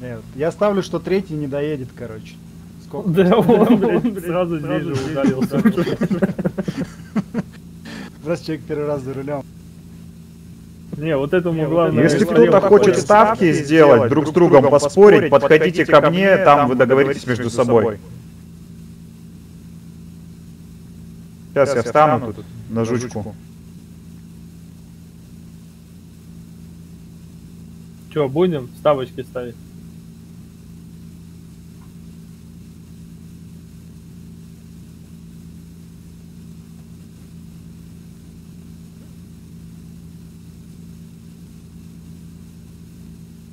Нет, я ставлю, что третий не доедет, короче. Сколько? Да он, блядь, сразу здесь же ударился. Раз человек первый раз за рулем. Не, вот этому главное... Если если кто-то хочет ставки сделать, друг с другом поспорить, подходите ко мне, там вы договоритесь между собой. Сейчас я встану тут на жучку. Че, будем ставочки ставить?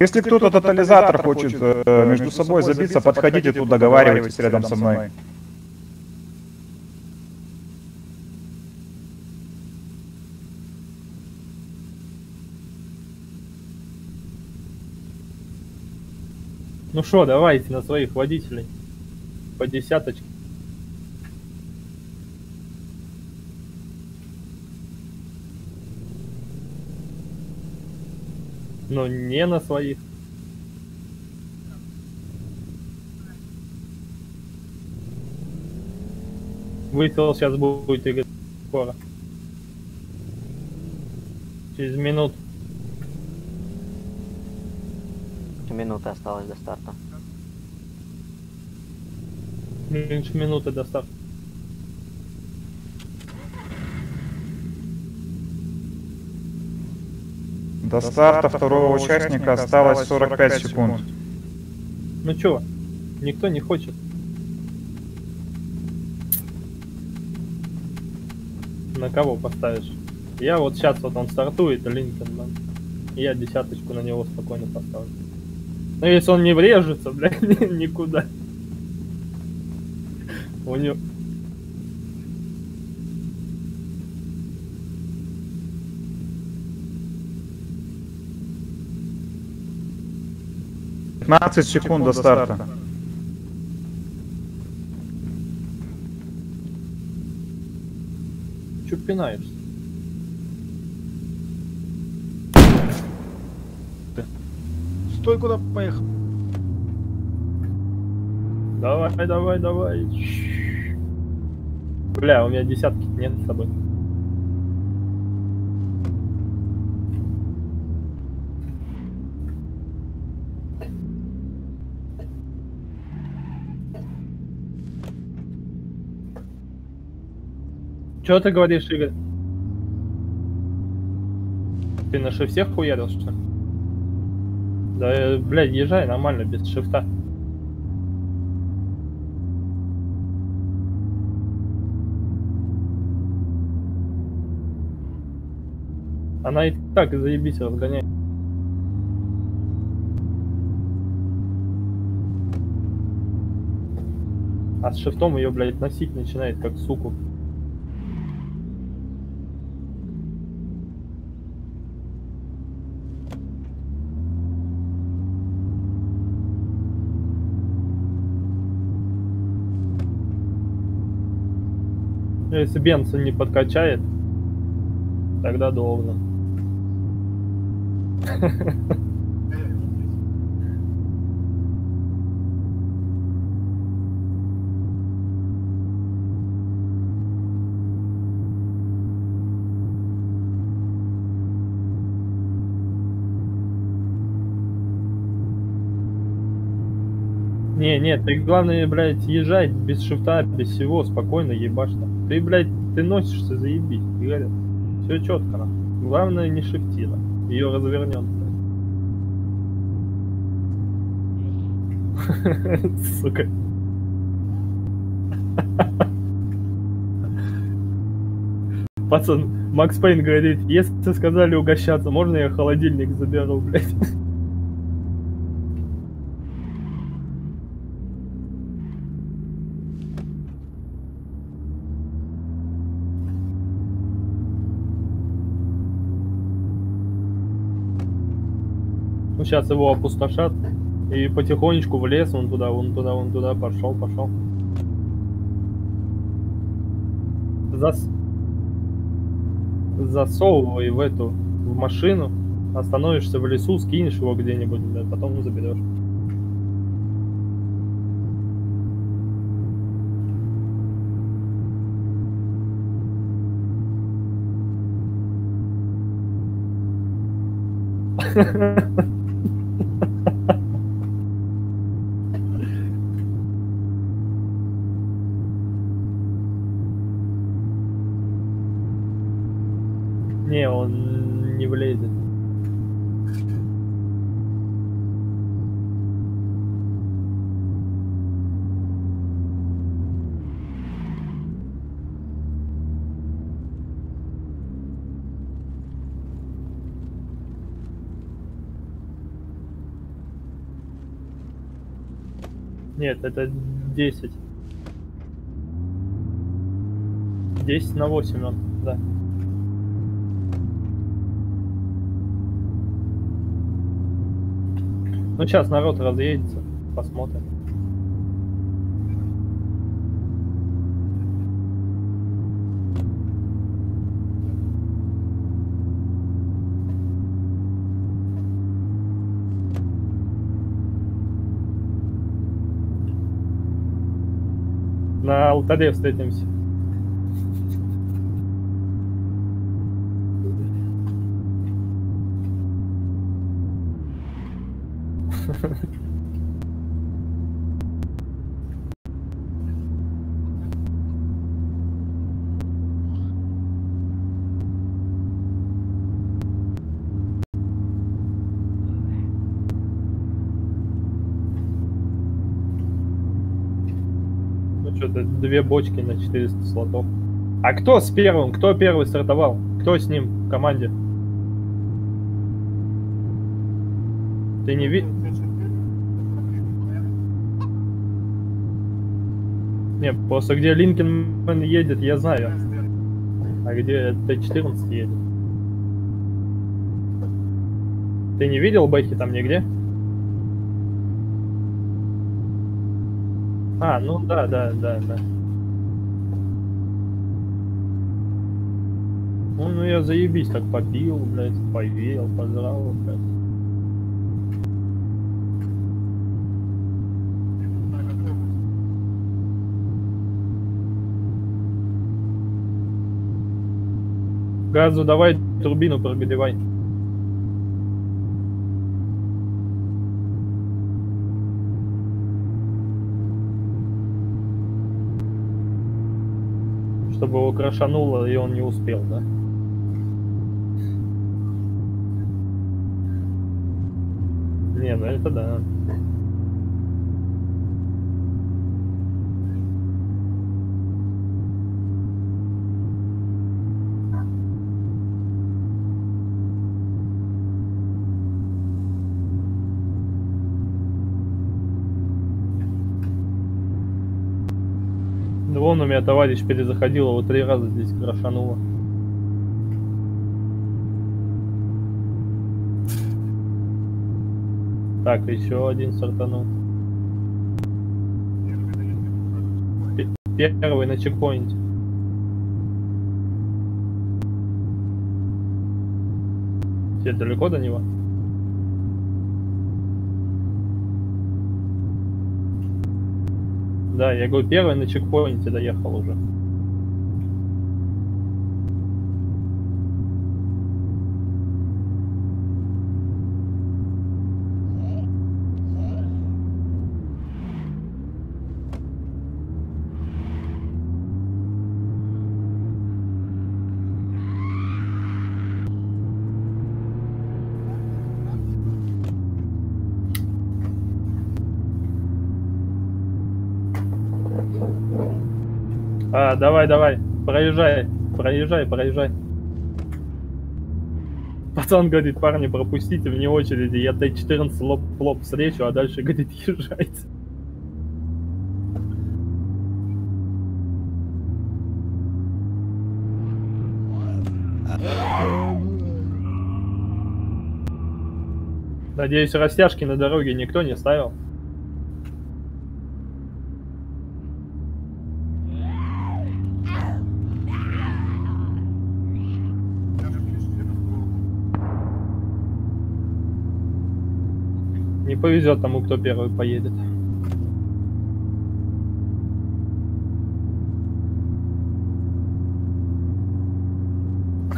Если кто-то тотализатор хочет э, между собой забиться, подходите тут, договаривайтесь рядом со мной. Ну что, давайте на своих водителей. По десяточке. Но не на своих. Выстрел сейчас будет Игорь скоро. Через минут. Минута осталась до старта. Меньше минуты до старта. До старта второго участника осталось 45 секунд. Ну чё, никто не хочет. На кого поставишь? Я вот сейчас вот он стартует, Линкольн, да. Я десяточку на него спокойно поставлю. Но если он не врежется, блядь, ни- никуда. У него... Пятнадцать секунд до старта. Чё пинаешься? Стой, куда поехал? Давай, давай, давай. Бля, у меня десятки нет с собой. Чё ты говоришь, Игорь? Ты на шифте хуярил, что ли? Да, э, блядь, езжай нормально, без шифта. Она и так заебись разгоняет. А с шифтом ее, блядь, носить начинает как суку. Ну, Если Бенсон не подкачает, тогда долго. Не, нет, ты главное, блядь, езжай без шифта, без всего, спокойно ебашь там. Ты, блядь, ты носишься, заебись, говорят. Все четко, нахуй. Главное не шифти, нахуй. Ее развернет. Сука. Пацан, Макс Пейн говорит, если сказали угощаться, можно я холодильник заберу, блядь? Ну, сейчас его опустошат. И потихонечку в лес, он туда, вон туда, вон туда, пошел, пошел. Зас... Засовывай в эту, в машину, остановишься в лесу, скинешь его где-нибудь, да, потом заберешь. Ha ha ha. Не, он не влезет. Нет, это 10. 10 на 8 он, да. Ну сейчас народ разъедется, посмотрим. На алтаре встретимся. Что-то две бочки на 400 слотов. А кто с первым? Кто первый стартовал? Кто с ним в команде? Ты не видишь? Не, просто где Линкольн едет, я знаю. А где Т-14 едет? Ты не видел Бэхи там нигде? А, ну да, да, да, да. Ну, ну я заебись так побил, блядь, повеял, поздравил, блядь. Газу давай, турбину прогревай. Чтобы его крошануло, и он не успел, да? Не, ну это да. Вон у меня товарищ перезаходил, его три раза здесь крошануло. Так, еще один стартанул. Пе- Первый на чекпоинте. Тебе далеко до него? Да, я говорю, первый на чекпоинте доехал уже. Давай, давай, проезжай, проезжай, проезжай. Пацан говорит, парни, пропустите вне очереди, я Т-14 лоб в лоб встречу, а дальше, говорит, езжайте. Надеюсь, растяжки на дороге никто не ставил. Повезет тому, кто первый поедет.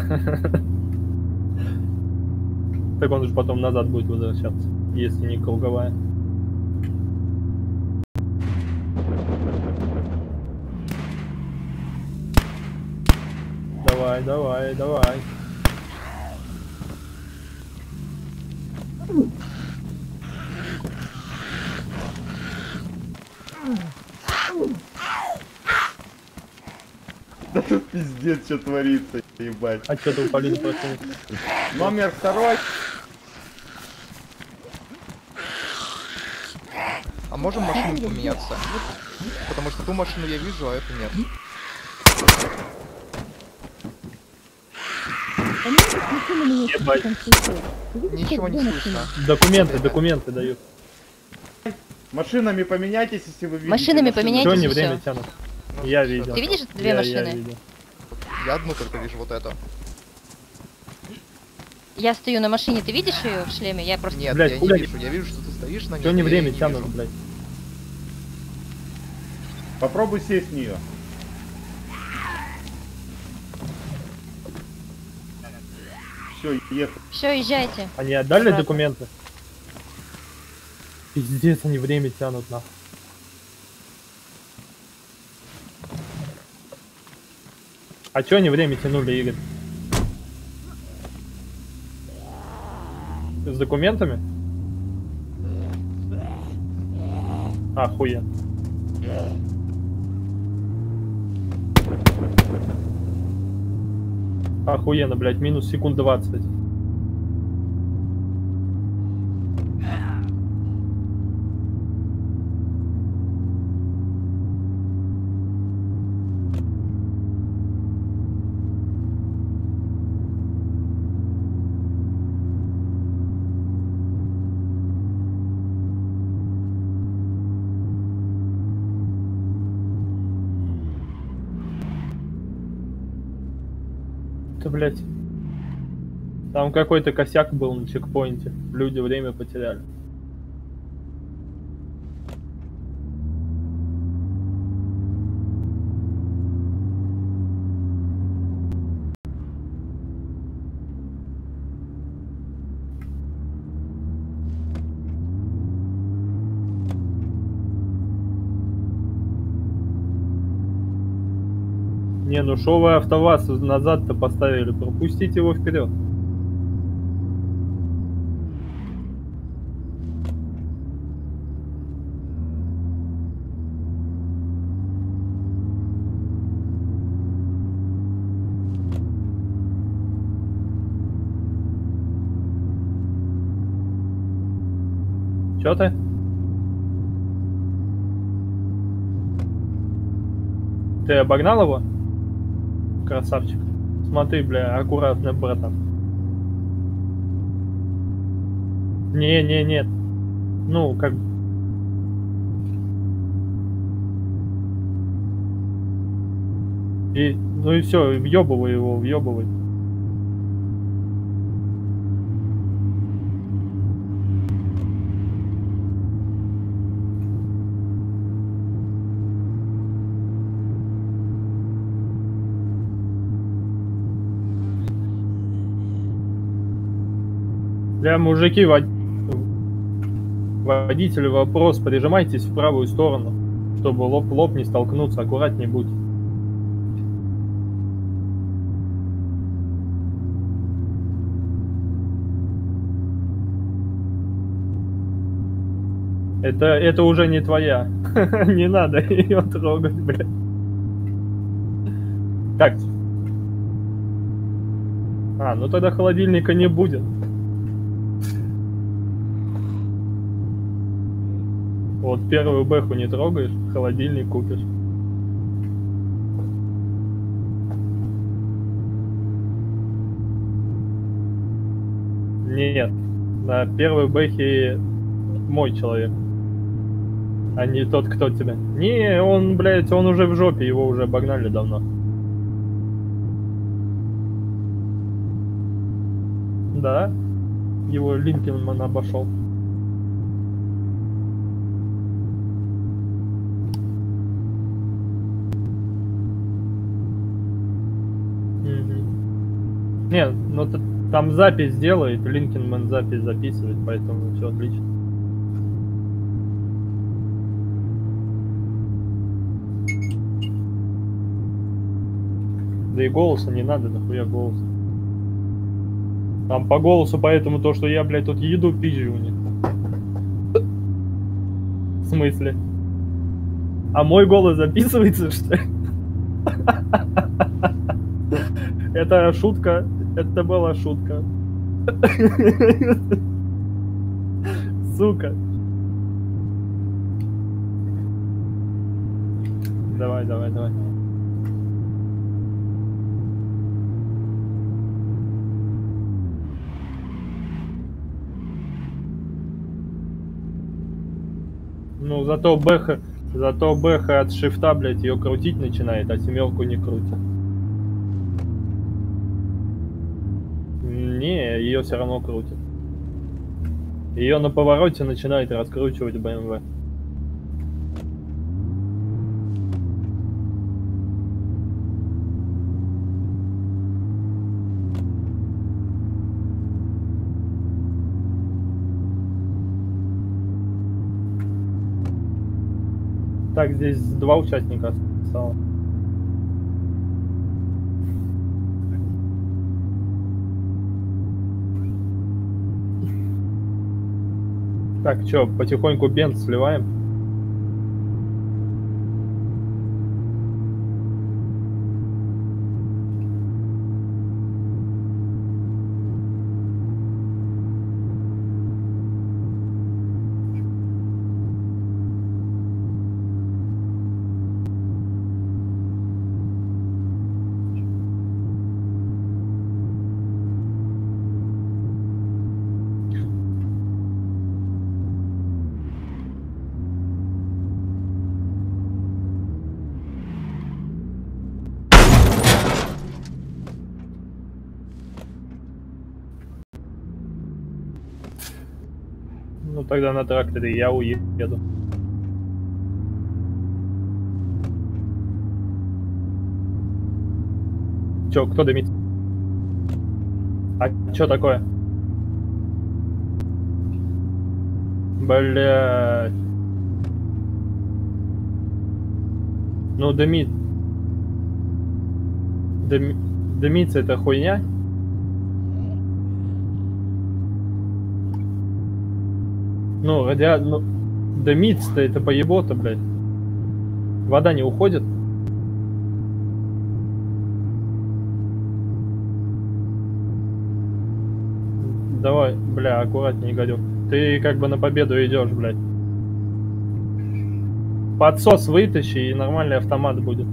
Так он же потом назад будет возвращаться, если не круговая. Давай, давай, давай. Пиздец, что творится, ебать. А что ты упали просто? Номер второй. А можем машину поменяться? Потому что ту машину я вижу, а эту нет. Ебать. Ничего не слышно. Документы, документы дают. Машинами поменяйтесь, если вы видите. Машинами поменяйтесь. Что они и время тянут? Я видел. Ты видишь две Я- я машины? видел. Я одну только вижу вот эту. Я стою на машине, ты видишь ее в шлеме? Я просто... Нет, Блядь, я куда не вижу. Я вижу, что ты стоишь на ней. Что я время не тянут, вижу. блядь? Попробуй сесть в нее. Все, ехай. Все, езжайте. Они отдали Обратно. документы? Пиздец, они время тянут, нахуй. А чё они время тянули, Игорь? С документами? Охуенно. Охуенно, блядь, минус секунд 20. Блядь. Там какой-то косяк был на чекпоинте. Люди время потеряли. Не, ну шо вы АвтоВАЗ назад-то поставили? Пропустите его вперед. Чё ты? Ты обогнал его? Красавчик. Смотри, бля, аккуратно, братан. Не, не, нет. Ну, как... И, ну и все, въебывай его, въебывай. Для мужики, вод... водителю вопрос, прижимайтесь в правую сторону, чтобы лоб-лоб не столкнуться, аккуратнее будь. Это, это уже не твоя. Не надо ее трогать, блядь. Так. А, ну тогда холодильника не будет. Вот первую бэху не трогаешь, холодильник купишь. Нет, на первой бэхе мой человек, а не тот, кто тебя. Не, он, блядь, он уже в жопе, его уже обогнали давно. Да, его Линкельман обошел. Не, ну Там запись делает, Линкенман запись записывает, поэтому все отлично. Да и голоса не надо, нахуя голос. Там по голосу, поэтому то, что я, блядь, тут еду пизжу у них. В смысле? А мой голос записывается, что ли? Это шутка. Это была шутка. Сука. Давай, давай, давай. Ну, зато Бэха, зато Бэха от шифта, блядь, ее крутить начинает, а семерку не крутит. Не, ее все равно крутит. Ее на повороте начинает раскручивать BMW. Так, здесь два участника осталось. Так, что, потихоньку бенз сливаем? Ну тогда на тракторе я уеду. Чё, кто дымит? А чё такое? Блять. Ну, дымит. Дым... Дымится это хуйня? Ну, радиа... Ну, дымится-то это поебота, блядь. Вода не уходит? Давай, бля, аккуратнее, гадюк. Ты как бы на победу идешь, блядь. Подсос вытащи, и нормальный автомат будет.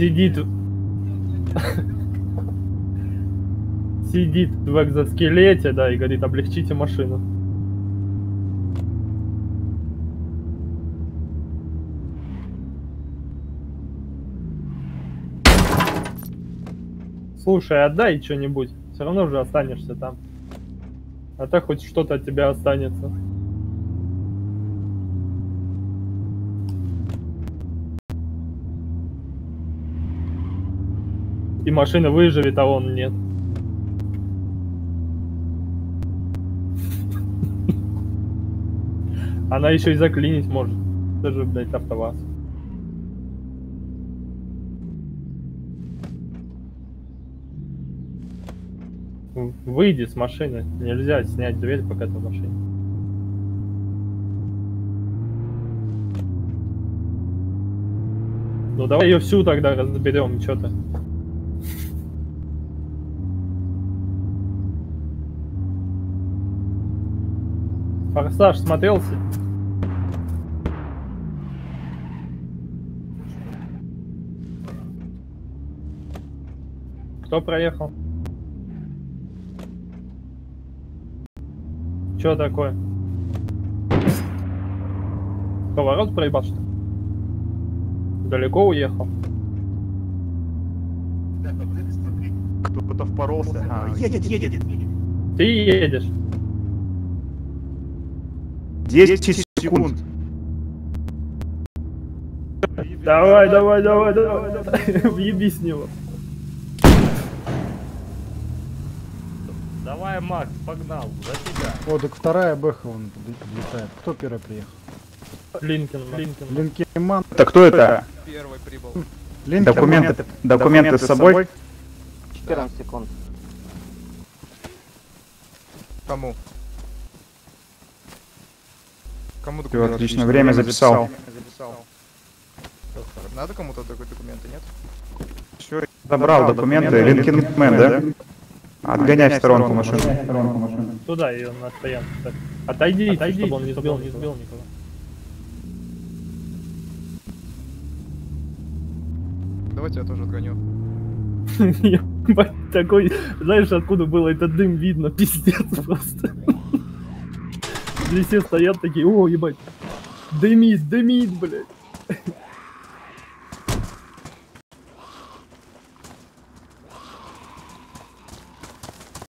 Сидит... Сидит в экзоскелете, да, и говорит, облегчите машину. Слушай, отдай что-нибудь. Все равно же останешься там. А так хоть что-то от тебя останется. И машина выживет, а он нет. Она еще и заклинить может. Даже, блядь, автоваз. Выйди с машины. Нельзя снять дверь, пока ты в машине. Ну давай ее всю тогда разберем, что Форсаж смотрелся? Кто проехал? Чё такое? Поворот проебал что Далеко уехал? Кто-то а, впоролся. Едет, едет, едет. Ты едешь. 10 секунд. Давай, давай, давай, давай, давай. Въеби с него. Давай, Макс, погнал, за тебя. О, так вторая бэха вон летает. Кто первый приехал? Линкен, Линкен. Линкеман. Это кто это? Первый прибыл. Линкеман. Документы, документы с собой? 14 секунд. Кому? Кому документы? отлично, время записал. Записал. Надо кому-то такой документы, нет? Все, забрал документы. Линкенмен, да? Отгоняй в сторонку машину. Туда ее на стоянку. Отойди, Отойди, чтобы он не сбил, не сбил никого. Давайте я тоже отгоню. Такой, знаешь, откуда было этот дым видно, пиздец просто. В лесе стоят такие, о, ебать, дымит, дымит, блядь.